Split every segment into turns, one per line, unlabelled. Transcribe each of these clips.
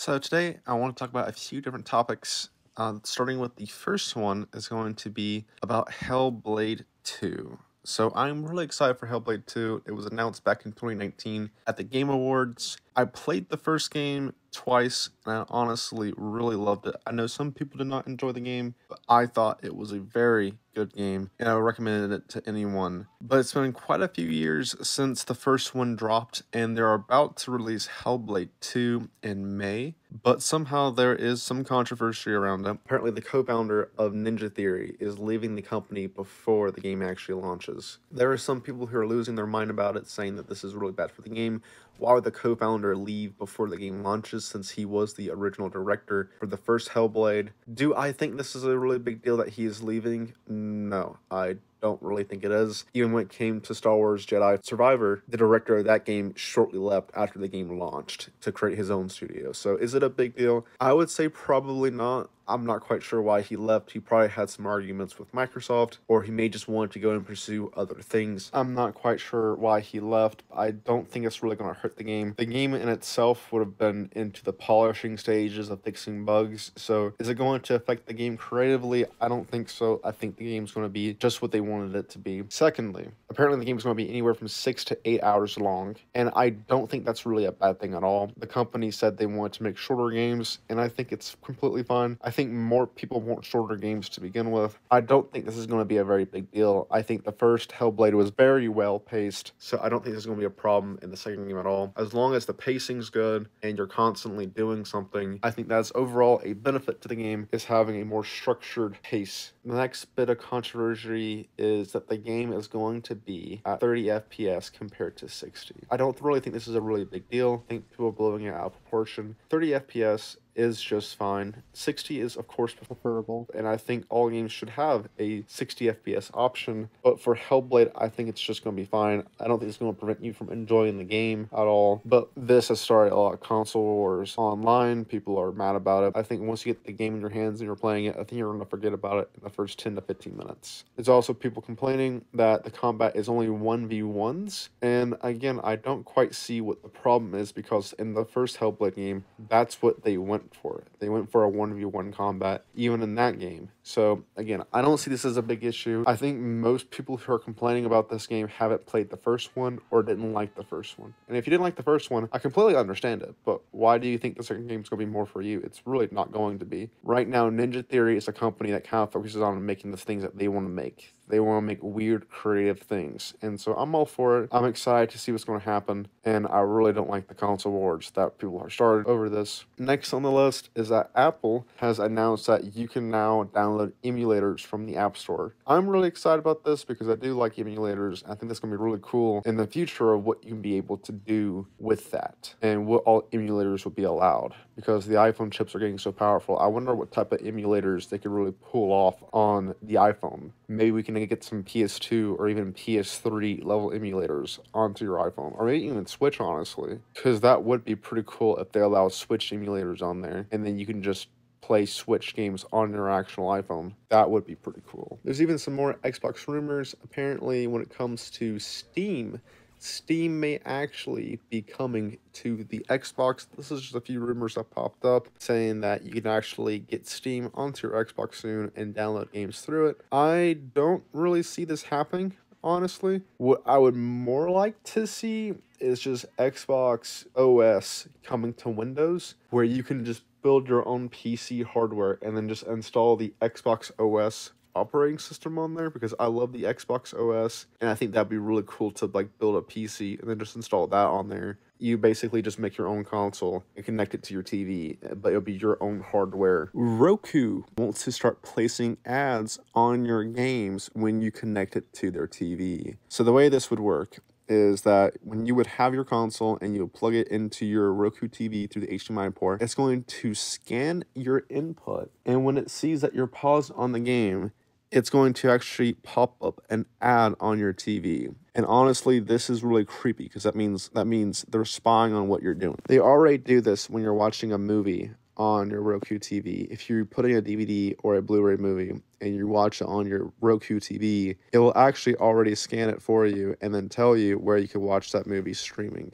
So today I want to talk about a few different topics. Uh, starting with the first one is going to be about Hellblade 2. So I'm really excited for Hellblade 2. It was announced back in 2019 at the Game Awards. I played the first game twice and I honestly really loved it. I know some people did not enjoy the game, but I thought it was a very good game and I recommended it to anyone. But it's been quite a few years since the first one dropped and they're about to release Hellblade 2 in May, but somehow there is some controversy around it. Apparently the co-founder of Ninja Theory is leaving the company before the game actually launches. There are some people who are losing their mind about it saying that this is really bad for the game why would the co-founder leave before the game launches since he was the original director for the first Hellblade? Do I think this is a really big deal that he is leaving? No, I don't really think it is. Even when it came to Star Wars Jedi Survivor, the director of that game shortly left after the game launched to create his own studio. So is it a big deal? I would say probably not. I'm not quite sure why he left. He probably had some arguments with Microsoft, or he may just want to go and pursue other things. I'm not quite sure why he left. I don't think it's really going to hurt the game. The game in itself would have been into the polishing stages of fixing bugs. So is it going to affect the game creatively? I don't think so. I think the game's going to be just what they wanted it to be. Secondly, apparently the game is going to be anywhere from six to eight hours long, and I don't think that's really a bad thing at all. The company said they wanted to make shorter games, and I think it's completely fine. I think more people want shorter games to begin with. I don't think this is going to be a very big deal. I think the first Hellblade was very well paced, so I don't think this is going to be a problem in the second game at all. As long as the pacing's good and you're constantly doing something, I think that's overall a benefit to the game is having a more structured pace. The next bit of controversy is that the game is going to be at 30 FPS compared to 60. I don't really think this is a really big deal. I think people are blowing it out of proportion. 30 FPS is just fine. 60 is of course preferable, and I think all games should have a 60 FPS option. But for Hellblade, I think it's just going to be fine. I don't think it's going to prevent you from enjoying the game at all. But this has started a lot of console wars online. People are mad about it. I think once you get the game in your hands and you're playing it, I think you're going to forget about it in the first 10 to 15 minutes. There's also people complaining that the combat is only 1v1s, and again, I don't quite see what the problem is because in the first Hellblade game, that's what they went went for it. They went for a 1v1 combat, even in that game. So, again, I don't see this as a big issue. I think most people who are complaining about this game haven't played the first one or didn't like the first one. And if you didn't like the first one, I completely understand it. But why do you think the second game is going to be more for you? It's really not going to be. Right now, Ninja Theory is a company that kind of focuses on making the things that they want to make. They want to make weird, creative things. And so I'm all for it. I'm excited to see what's going to happen. And I really don't like the console wars that people are started over this. Next on the list is that Apple has announced that you can now download emulators from the App Store. I'm really excited about this because I do like emulators. I think that's going to be really cool in the future of what you can be able to do with that and what all emulators will be allowed because the iPhone chips are getting so powerful. I wonder what type of emulators they could really pull off on the iPhone. Maybe we can get some PS2 or even PS3 level emulators onto your iPhone or maybe even Switch, honestly, because that would be pretty cool if they allow Switch emulators on there and then you can just play Switch games on your actual iPhone. That would be pretty cool. There's even some more Xbox rumors. Apparently, when it comes to Steam, Steam may actually be coming to the Xbox. This is just a few rumors that popped up saying that you can actually get Steam onto your Xbox soon and download games through it. I don't really see this happening, honestly. What I would more like to see is just Xbox OS coming to Windows where you can just build your own PC hardware and then just install the Xbox OS operating system on there because I love the Xbox OS and I think that'd be really cool to like build a PC and then just install that on there. You basically just make your own console and connect it to your TV, but it'll be your own hardware. Roku wants to start placing ads on your games when you connect it to their TV. So the way this would work is that when you would have your console and you plug it into your Roku TV through the HDMI port, it's going to scan your input. And when it sees that you're paused on the game, it's going to actually pop up an ad on your TV. And honestly, this is really creepy because that means that means they're spying on what you're doing. They already do this when you're watching a movie on your Roku TV. If you're putting a DVD or a Blu-ray movie and you watch it on your Roku TV, it will actually already scan it for you and then tell you where you can watch that movie streaming.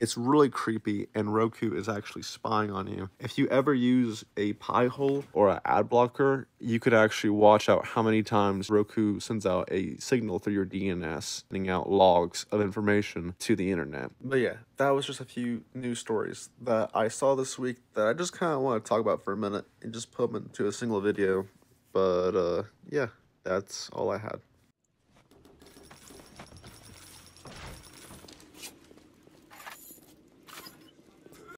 It's really creepy, and Roku is actually spying on you. If you ever use a Pi-hole or an ad blocker, you could actually watch out how many times Roku sends out a signal through your DNS, sending out logs of information to the internet. But yeah, that was just a few news stories that I saw this week that I just kind of want to talk about for a minute and just put them into a single video. But uh, yeah, that's all I had.